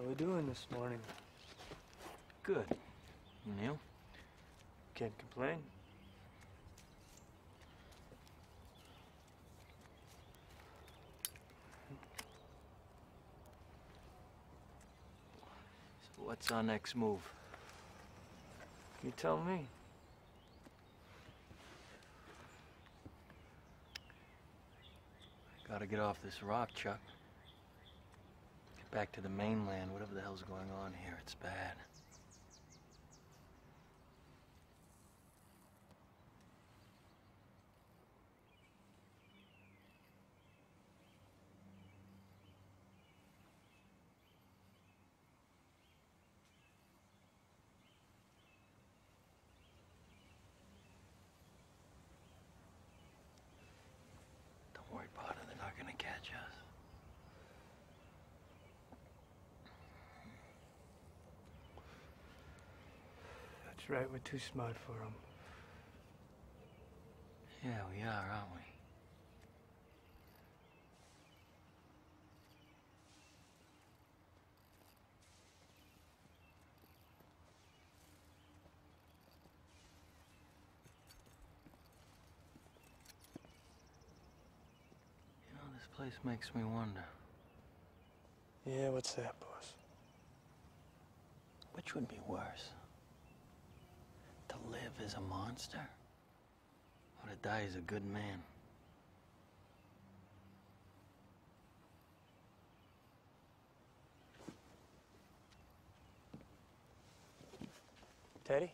How we doing this morning? Good. You Neil? Can't complain. So what's our next move? You tell me. Gotta get off this rock, Chuck. Back to the mainland, whatever the hell's going on here. It's bad. Right, we're too smart for them. Yeah, we are, aren't we? You know, this place makes me wonder. Yeah, what's that, boss? Which would be worse? Live a monster? Or to die as a good man? Teddy?